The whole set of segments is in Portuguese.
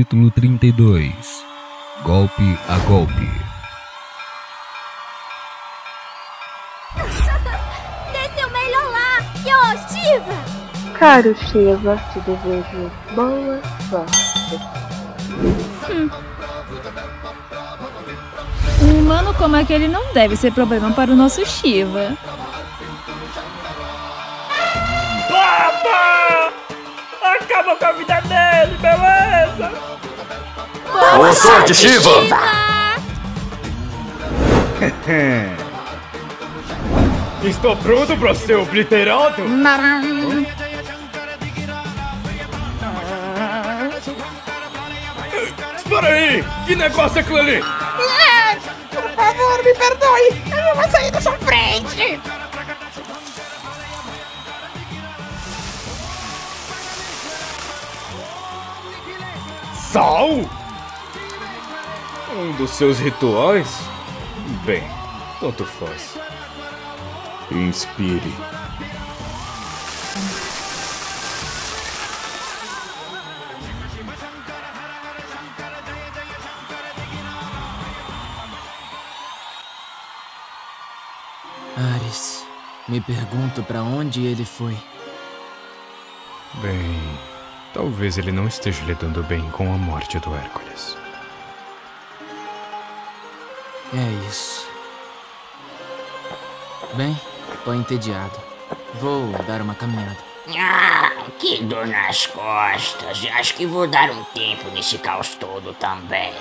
Capítulo 32 Golpe a golpe. Desceu melhor lá! Yo, Shiva! Caro Shiva, te desejo boa sorte. Um humano como aquele não deve ser problema para o nosso Shiva. Acaba com a vida dele, beleza? Boa sorte, Shiva! Estou pronto para ser obliterado? Espera aí! Que negócio é aquilo ali? Por favor, me perdoe. Eu não vou sair da sua frente. Sal? Um dos seus rituais? Bem, tanto faz. Inspire. Ares, me pergunto para onde ele foi. Bem, talvez ele não esteja lidando bem com a morte do Hércules. É isso. Bem, tô entediado. Vou dar uma caminhada. Ah, que dor nas costas. Acho que vou dar um tempo nesse caos todo também.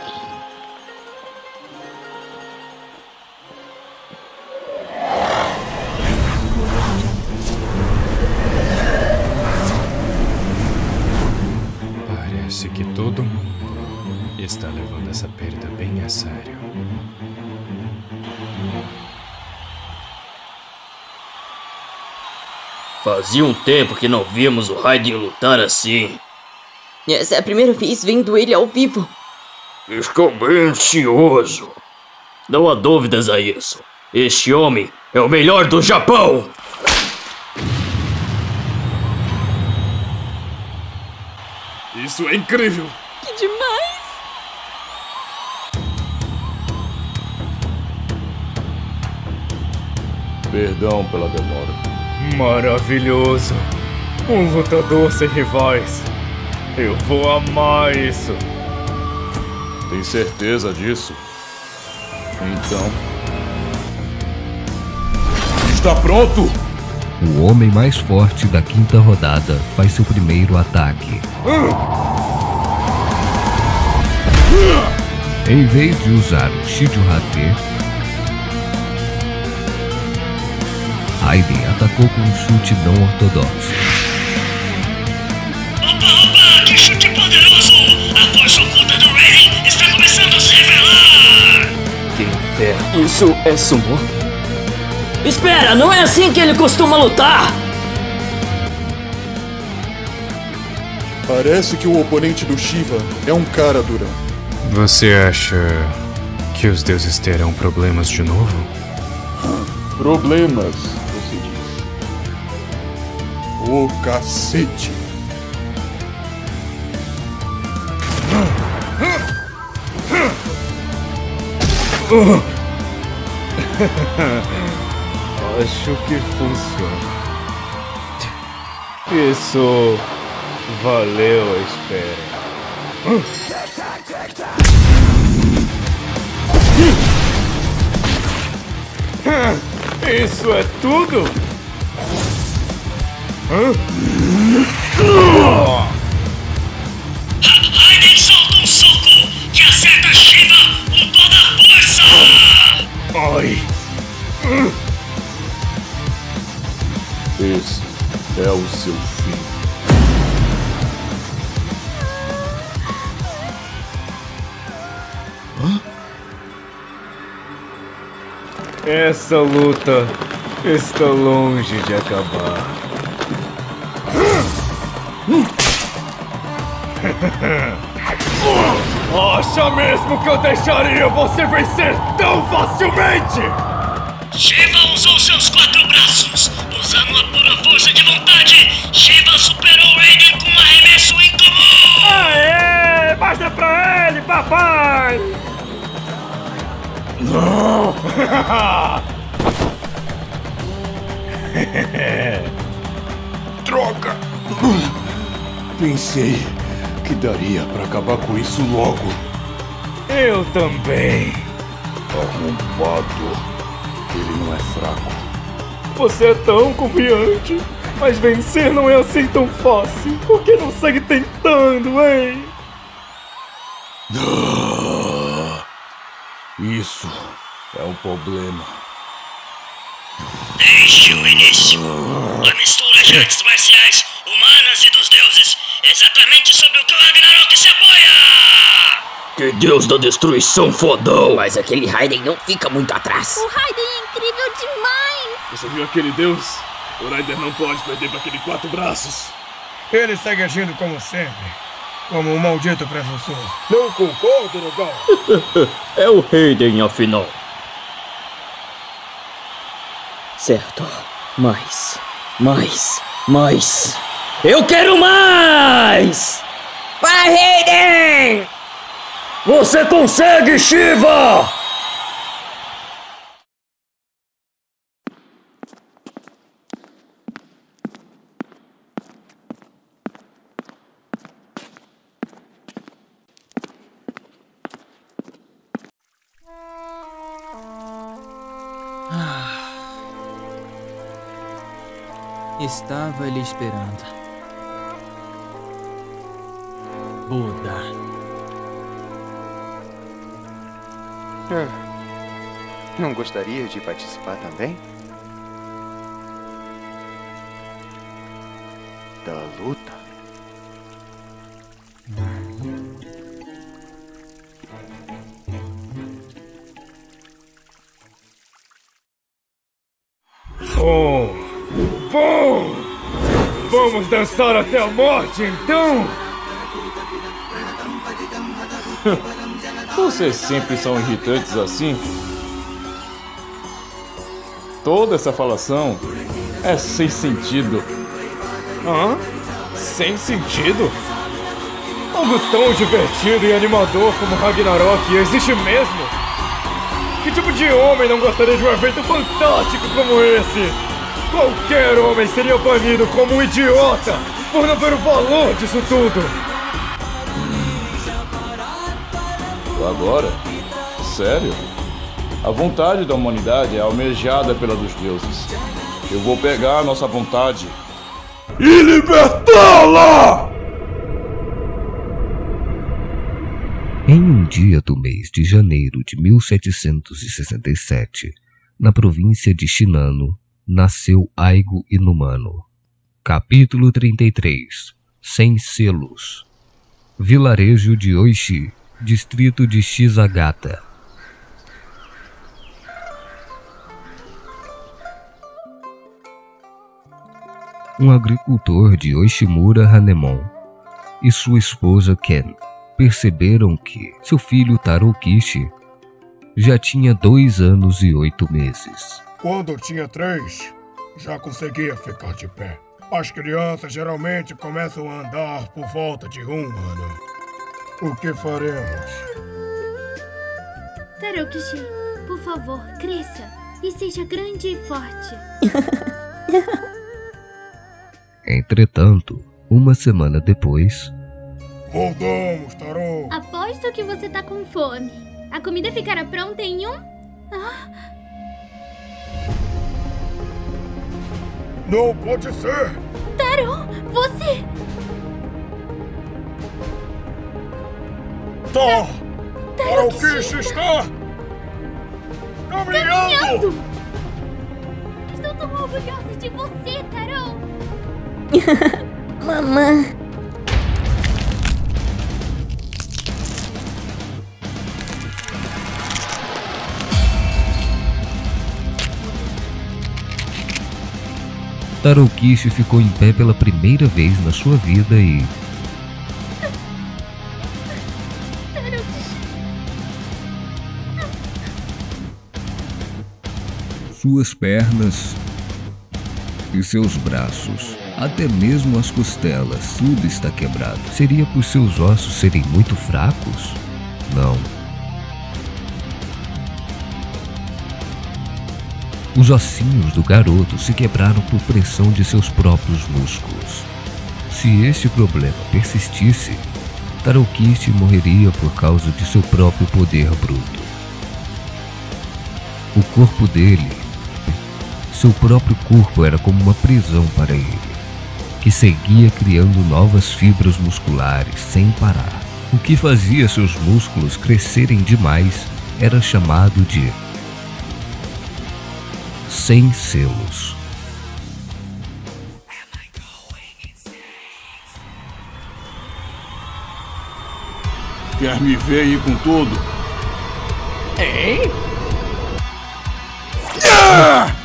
Parece que todo mundo está levando essa perda bem a sério. Fazia um tempo que não víamos o Raiden lutar assim. Essa é a primeira vez vendo ele ao vivo. Estou bem ansioso. Não há dúvidas a isso. Este homem é o melhor do Japão! Isso é incrível! Que demais! Perdão pela demora. Maravilhoso! Um lutador sem rivais. Eu vou amar isso. Tem certeza disso? Então. Está pronto? O homem mais forte da quinta rodada faz seu primeiro ataque. Em vez de usar o Shijuhate, Raiden atacou com um chute não ortodoxo. Opa, que chute poderoso! A força oculta do Raiden está começando a se revelar! Que inferno! Isso é sumô? Espera, não é assim que ele costuma lutar! Parece que o oponente do Shiva é um cara durão. Você acha que os deuses terão problemas de novo? Problemas, você diz. O cacete. Acho que funciona. Isso valeu a espera. Isso é tudo? Hã? Raiden solta um soco que acerta Shiva com toda a força! Ai! Esse é o seu fim. Essa luta está longe de acabar. Acha mesmo que eu deixaria você vencer tão facilmente? Shiva usou seus quatro braços. Usando a pura força de vontade, Shiva superou Raiden com um arremesso incomum! Aê! Basta é pra ele, papai! Não! Droga! Pensei que daria pra acabar com isso logo. Eu também. Arrombado. Ele não é fraco. Você é tão confiante. Mas vencer não é assim tão fácil. Por que não segue tentando, hein? Ah, isso é um problema. Desde o início, a mistura de artes marciais humanas e dos deuses, exatamente sobre o que o Ragnarok se apoia! Que deus da destruição fodão! Mas aquele Raiden não fica muito atrás. O Raiden é incrível demais! Você viu aquele deus? O Raider não pode perder para aquele quatro braços. Ele segue agindo como sempre. Como um maldito presunçoso. Não concordo, Nogal? é o Raiden, afinal. Certo. Mais. Mais. Mais. Eu quero mais! Vai, Raiden! Você consegue, Shiva! Estava lhe esperando. Buda. Ah, não gostaria de participar também? Da luta? Bom, bom! Vamos dançar até a morte, então? Vocês sempre são irritantes assim? Toda essa falação é sem sentido. Hã? Sem sentido? Algo tão divertido e animador como Ragnarok existe mesmo? Que tipo de homem não gostaria de um evento fantástico como esse? Qualquer homem seria banido como um idiota por não ver o valor disso tudo. Agora? Sério? A vontade da humanidade é almejada pela dos deuses. Eu vou pegar a nossa vontade e libertá-la! Em um dia do mês de janeiro de 1767, na província de Shinano, nasceu Aigo Inumano. Capítulo 33 Sem selos Vilarejo de Oishi, distrito de Shizagata. Um agricultor de Oishimura Hanemon e sua esposa Ken perceberam que seu filho Taro Kishi já tinha dois anos e oito meses. Quando tinha três, já conseguia ficar de pé. As crianças geralmente começam a andar por volta de um ano. O que faremos? Tarukishi, por favor, cresça e seja grande e forte. Entretanto, uma semana depois. Voltamos, Taro! Aposto que você tá com fome. A comida ficará pronta em um. Ah. Não pode ser! Taro, você! Tá! Tarokishi está... Caminhando! Estou tão orgulhosa de você, Taro! Mamã. Taroukishi ficou em pé pela primeira vez na sua vida e. Suas pernas e seus braços, até mesmo as costelas, tudo está quebrado. Seria por seus ossos serem muito fracos? Não. Os ossinhos do garoto se quebraram por pressão de seus próprios músculos. Se este problema persistisse, Tarokishi morreria por causa de seu próprio poder bruto. O corpo dele, seu próprio corpo era como uma prisão para ele, que seguia criando novas fibras musculares sem parar. O que fazia seus músculos crescerem demais era chamado de sem selos. Quer me ver aí com tudo? Hein? Ah!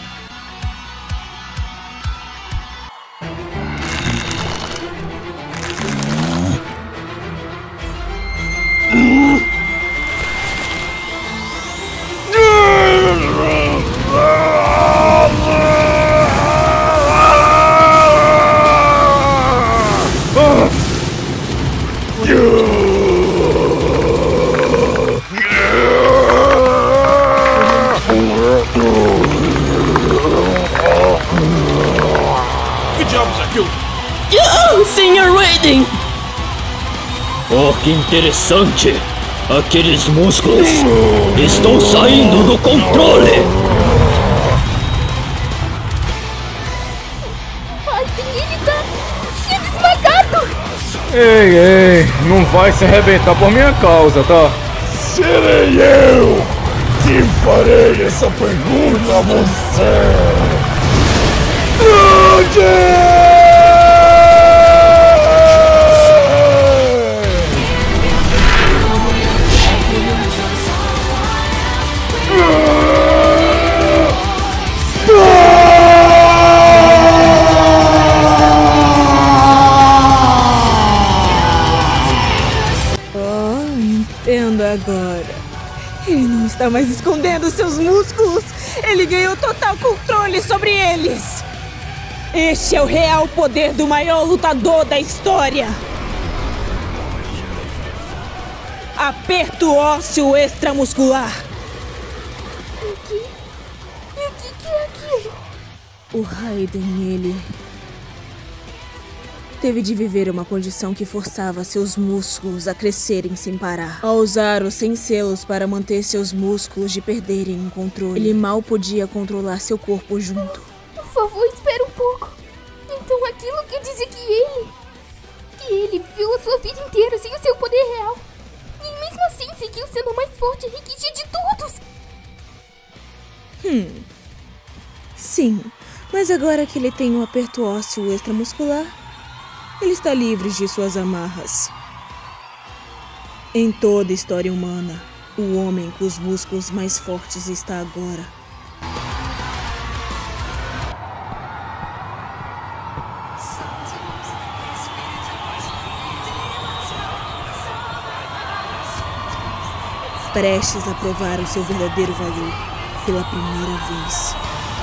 Interessante! Aqueles músculos estão saindo do controle! Ai, ele tá sendo esmagado! Ei, ei, não vai se arrebentar por minha causa, tá? Serei eu que farei essa pergunta a você! Oh, está mais escondendo seus músculos. Ele ganhou total controle sobre eles. Este é o real poder do maior lutador da história. Aperto ósseo extramuscular. O que? E o que, que é aquilo? O Raiden, ele. Teve de viver uma condição que forçava seus músculos a crescerem sem parar. Ao usar os sem selos para manter seus músculos de perderem o controle, ele mal podia controlar seu corpo junto. Por favor, espera um pouco. Então aquilo quer dizer que ele. que ele viveu a sua vida inteira sem o seu poder real. E mesmo assim seguiu sendo o mais forte e riquinho de todos. Hum. Sim, mas agora que ele tem um aperto ósseo extramuscular, ele está livre de suas amarras. Em toda a história humana, o homem com os músculos mais fortes está agora. Prestes a provar o seu verdadeiro valor pela primeira vez.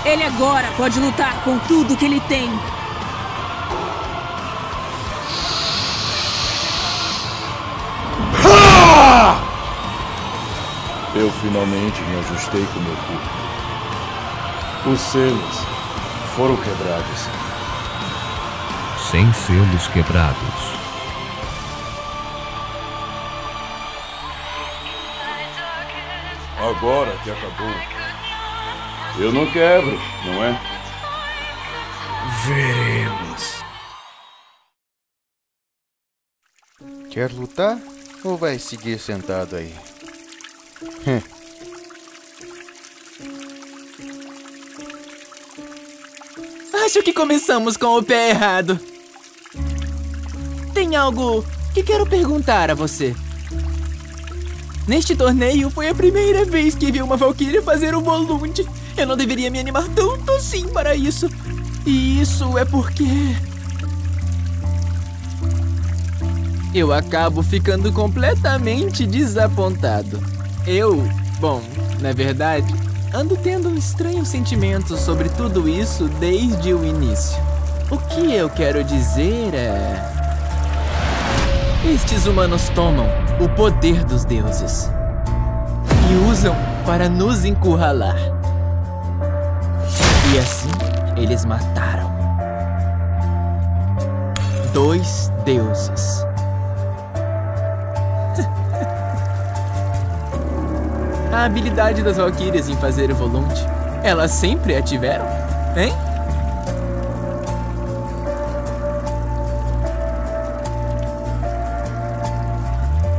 Ele agora pode lutar com tudo que ele tem. Finalmente me ajustei com meu corpo. Os selos foram quebrados. Sem selos quebrados. Agora que acabou. Eu não quebro, não é? Veremos. Quer lutar ou vai seguir sentado aí? Hum. Acho que começamos com o pé errado. Tem algo que quero perguntar a você. Neste torneio foi a primeira vez que vi uma Valkyria fazer um Volund. Eu não deveria me animar tanto assim para isso. E isso é porque. Eu acabo ficando completamente desapontado. Eu, bom, na verdade, ando tendo um estranho sentimento sobre tudo isso desde o início. O que eu quero dizer é. Estes humanos tomam o poder dos deuses e usam para nos encurralar. E assim, eles mataram dois deuses. A habilidade das Valkyrias em fazer o Volunte, elas sempre a tiveram, hein?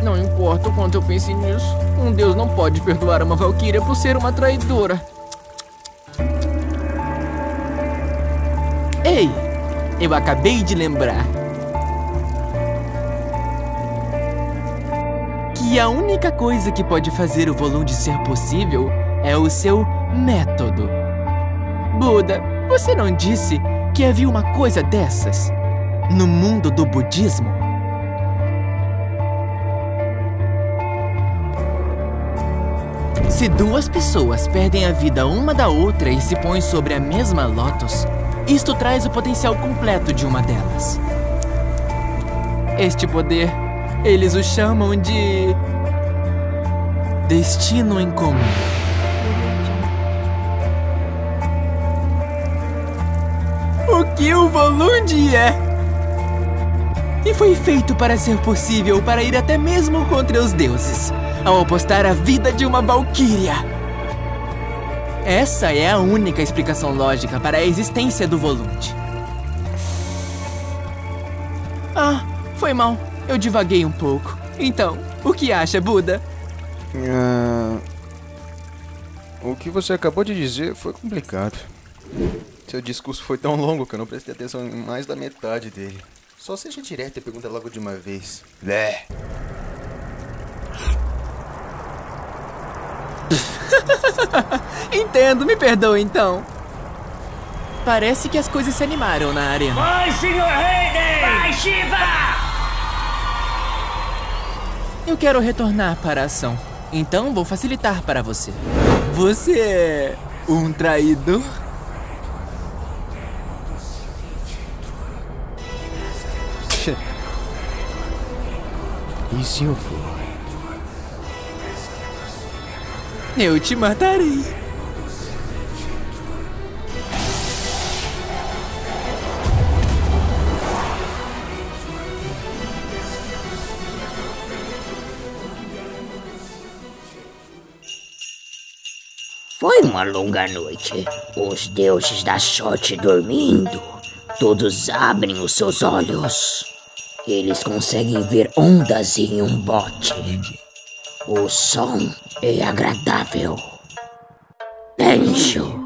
Não importa o quanto eu pense nisso, um deus não pode perdoar uma Valkyria por ser uma traidora. Ei, eu acabei de lembrar. Que a única coisa que pode fazer o volume ser possível é o seu método. Buda, você não disse que havia uma coisa dessas no mundo do budismo? Se duas pessoas perdem a vida uma da outra e se põem sobre a mesma Lotus, isto traz o potencial completo de uma delas. Este poder eles o chamam de. Destino em comum. O que o Volundi é? E foi feito para ser possível para ir até mesmo contra os deuses, ao apostar a vida de uma Valkyria. Essa é a única explicação lógica para a existência do Volundi. Ah, foi mal. Eu divaguei um pouco. Então, o que acha, Buda? Ah, o que você acabou de dizer foi complicado. Seu discurso foi tão longo que eu não prestei atenção em mais da metade dele. Só seja direto e pergunta logo de uma vez. Lé. Entendo, me perdoe então. Parece que as coisas se animaram na arena. Vai, Sr. Hayden! Vai, Shiva! Eu quero retornar para a ação. Então vou facilitar para você. Você é um traidor? E se eu for? Eu te matarei. Foi uma longa noite. Os deuses da sorte dormindo. Todos abrem os seus olhos. Eles conseguem ver ondas em um bote. O som é agradável. Tenso.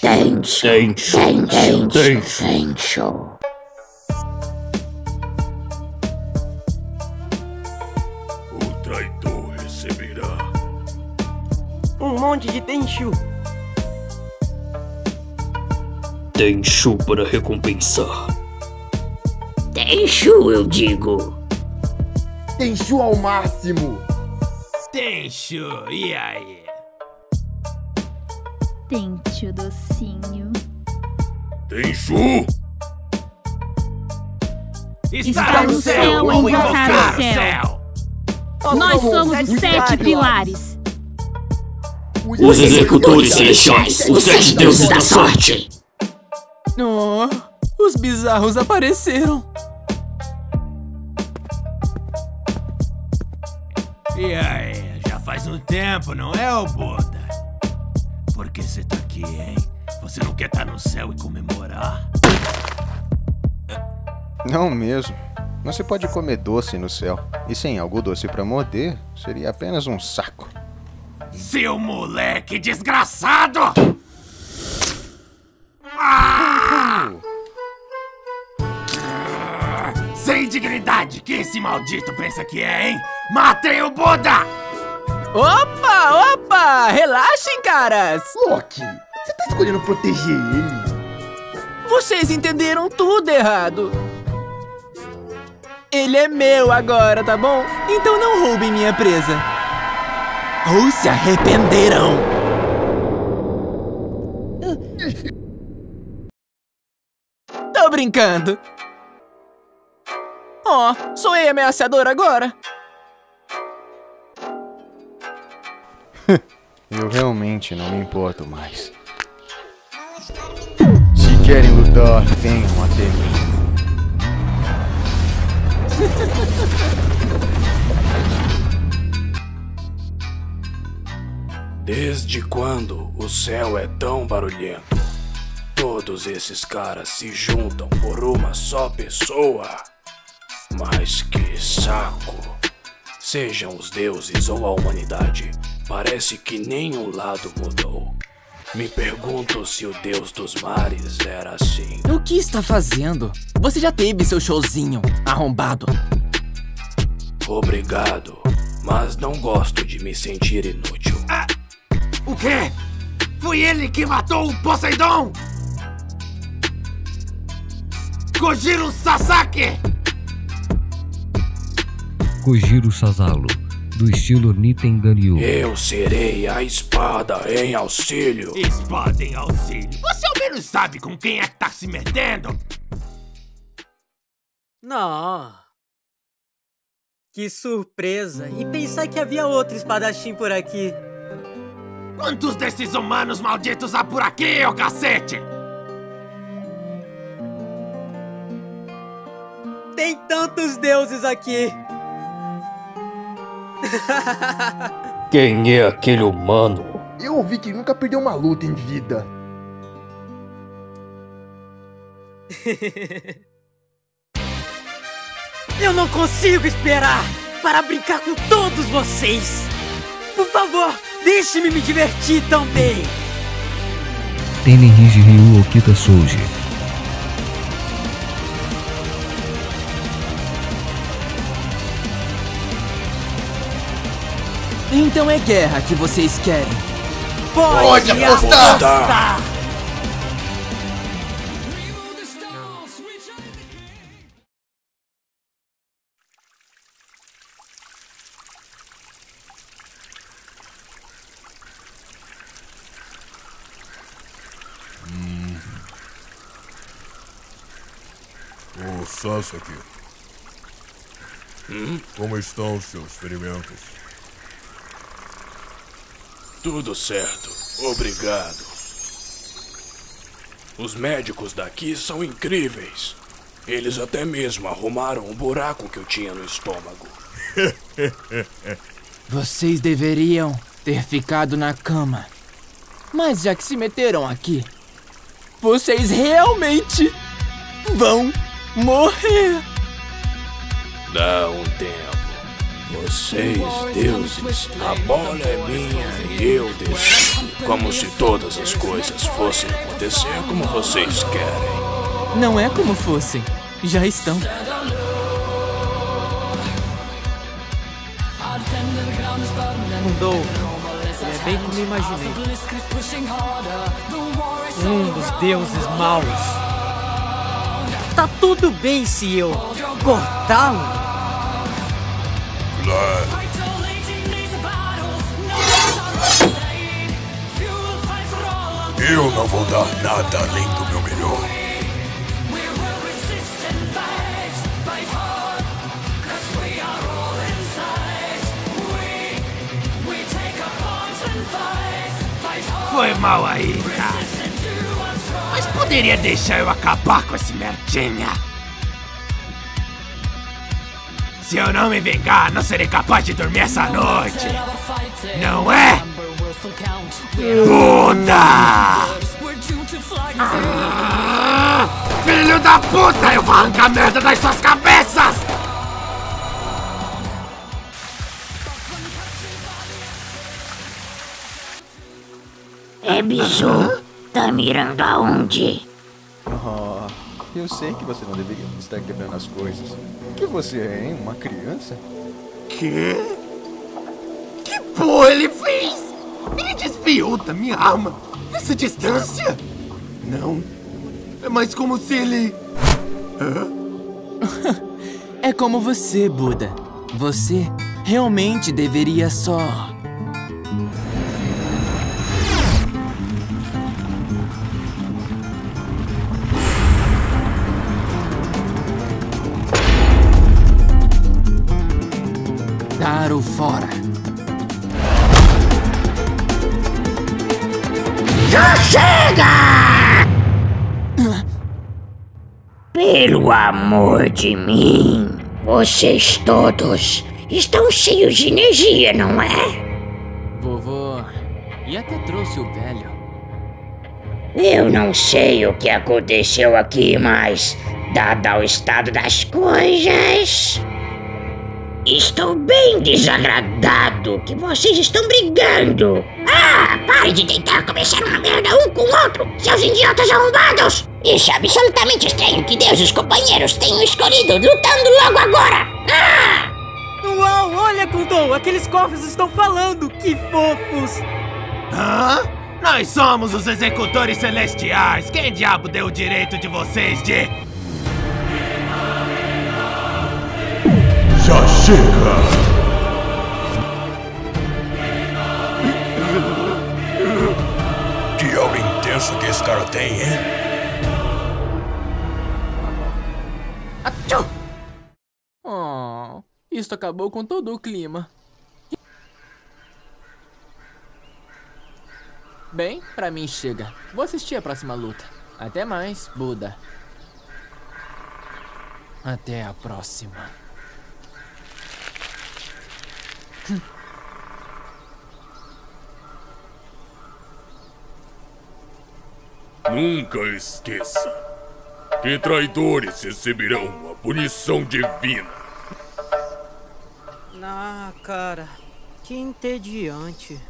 Tenso. Tenso. Tenso. Tenso. Monte de Tenchu. Tenchu para recompensar. Tenchu, eu digo. Tenchu ao máximo. Tenchu, e aí? Tenchu docinho. Tenchu! Está no céu o céu. Nós somos os sete pilares. Os executores celestiais, os sete deuses da sorte. Oh, os bizarros apareceram. E aí, já faz um tempo, não é, ô Buda? Por que você tá aqui, hein? Você não quer estar no céu e comemorar? Não mesmo. Se pode comer doce no céu. E sem algo doce para morder, seria apenas um saco. Seu moleque desgraçado! Ah! Sem dignidade, que esse maldito pensa que é, hein? Matem o Buda! Opa, opa! Relaxem, caras! Loki, você tá escolhendo proteger ele? Vocês entenderam tudo errado. Ele é meu agora, tá bom? Então não roubem minha presa. Ou se arrependerão. Tô brincando. Ó, oh, sou eu ameaçador agora? Eu realmente não me importo mais. Se querem lutar, venham até mim. Desde quando o céu é tão barulhento? Todos esses caras se juntam por uma só pessoa. Mas que saco! Sejam os deuses ou a humanidade, parece que nenhum lado mudou. Me pergunto se o deus dos mares era assim. O que está fazendo? Você já teve seu showzinho, arrombado. Obrigado, mas não gosto de me sentir inútil. Ah, o quê? Foi ele que matou o Poseidon? Kojiro Sasaki! Kojiro Sasalo, do estilo Nitenganryu. Eu serei a espada em auxílio. Espada em auxílio. Você ao menos sabe com quem é que tá se metendo? Não. Que surpresa! E pensar que havia outro espadachim por aqui. Quantos desses humanos malditos há por aqui, ô cacete? Tem tantos deuses aqui! Quem é aquele humano? Eu ouvi que nunca perdeu uma luta em vida. Eu não consigo esperar para brincar com todos vocês! Por favor, deixe-me me divertir também! Tenenriji Ryu Okita Souji. Então é guerra que vocês querem. Pode, Pode apostar. apostar! Ô, Sasaki. Hum? Como estão os seus ferimentos? Tudo certo, obrigado. Os médicos daqui são incríveis. Eles até mesmo arrumaram o buraco que eu tinha no estômago. Vocês deveriam ter ficado na cama. Mas já que se meteram aqui, vocês realmente vão morrer. Dá um tempo. Vocês, deuses, a bola é minha e eu decido. Como se todas as coisas fossem acontecer como vocês querem. Não é como fossem. Já estão. Mudou. É bem como imaginei. Um dos deuses maus. Tá tudo bem se eu cortá-lo? Claro. Eu não vou dar nada além do meu melhor. Foi mal aí, cara. Mas poderia deixar eu acabar com esse merdinha. Se eu não me vingar, não serei capaz de dormir essa noite. Não é? Puta! Ah, filho da puta! Eu vou arrancar merda das suas cabeças! É bicho? Tá mirando aonde? Oh, eu sei que você não deveria estar quebrando as coisas. Que você é, hein? Uma criança? Que? Que porra ele fez? Ele desviou da minha arma nessa distância? Não. É mais como se ele. Hã? É como você, Buda. Você realmente deveria só. O fora. Já chega! Pelo amor de mim, vocês todos estão cheios de energia, não é? Vovô. E até trouxe o velho. Eu não sei o que aconteceu aqui, mas, dado o estado das coisas. Estou bem desagradado que vocês estão brigando. Ah, pare de tentar começar uma merda um com o outro, seus idiotas arrombados! Isso é absolutamente estranho que Deus e os companheiros tenham escolhido lutando logo agora! Ah! Uau, olha, Kundou, aqueles cofres estão falando, que fofos! Hã? Nós somos os executores celestiais! Quem diabo deu o direito de vocês de... chega! Que aura intensa que esse cara tem, hein? Oh, isso acabou com todo o clima. Bem, pra mim chega. Vou assistir a próxima luta. Até mais, Buda. Até a próxima. Nunca esqueça que traidores receberão a punição divina. Ah, cara, que entediante.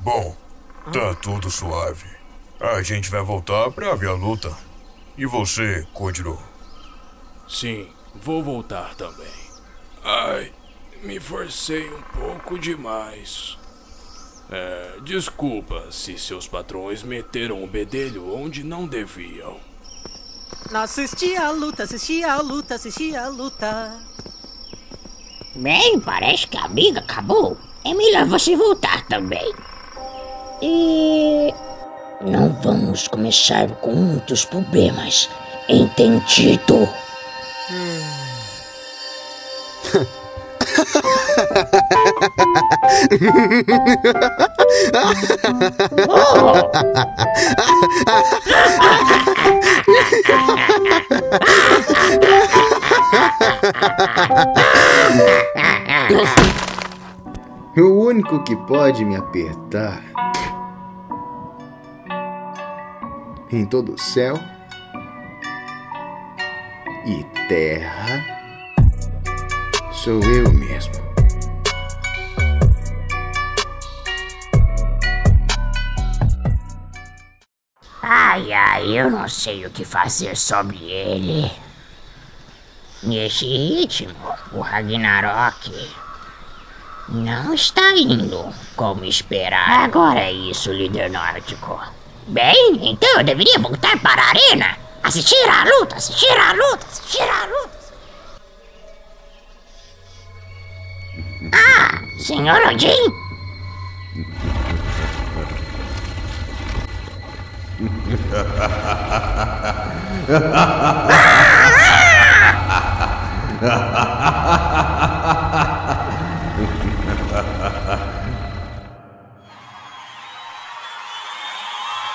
Bom, tá tudo suave. A gente vai voltar pra ver a luta. E você, Kojiro? Sim, vou voltar também. Ai, me forcei um pouco demais. É, desculpa se seus patrões meteram o bedelho onde não deviam. Assisti a luta, assisti a luta, assisti a luta. Bem, parece que a briga acabou. É melhor você voltar também. E. Não vamos começar com muitos problemas. Entendido? O único que pode me apertar em todo o céu e terra sou eu mesmo. Ai, ai, eu não sei o que fazer sobre ele. Nesse ritmo, o Ragnarok não está indo como esperar. Agora é isso, líder nórdico. Bem, então eu deveria voltar para a arena, assistir à luta, assistir à luta, assistir à luta. Senhor Odin?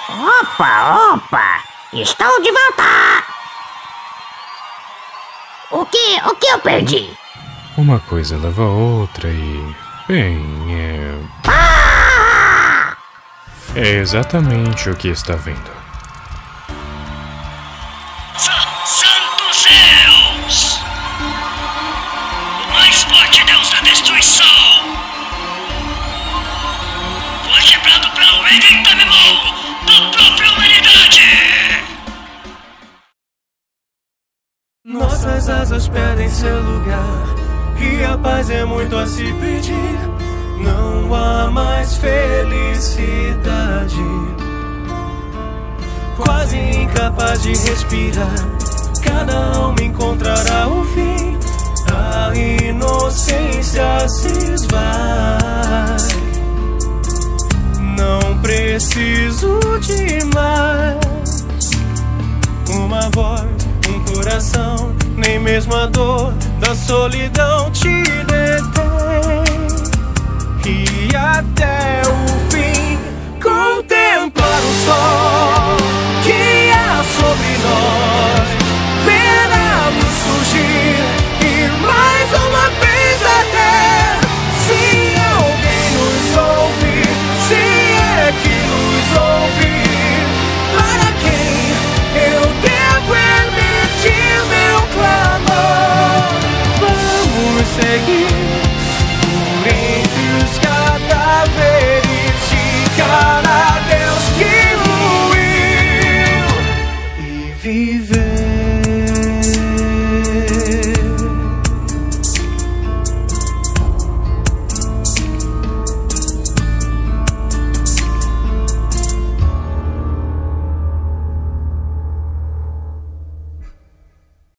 Opa, opa! Estou de volta! O que, o que eu perdi? Uma coisa leva a outra e. Bem, é. É exatamente o que está vendo. Santos céus! O mais forte deus da destruição! Foi quebrado pelo Raiden Tamemon da própria humanidade! Nossas asas perdem seu lugar e a paz é muito a se pedir. Não há mais felicidade. Quase incapaz de respirar. Cada alma encontrará o fim. A inocência se esvai. Não preciso de mais. Uma voz, um coração, nem mesmo a dor da solidão te detém. E até o fim contemplar o sol que há sobre nós, verá nos surgir e mais. seguir.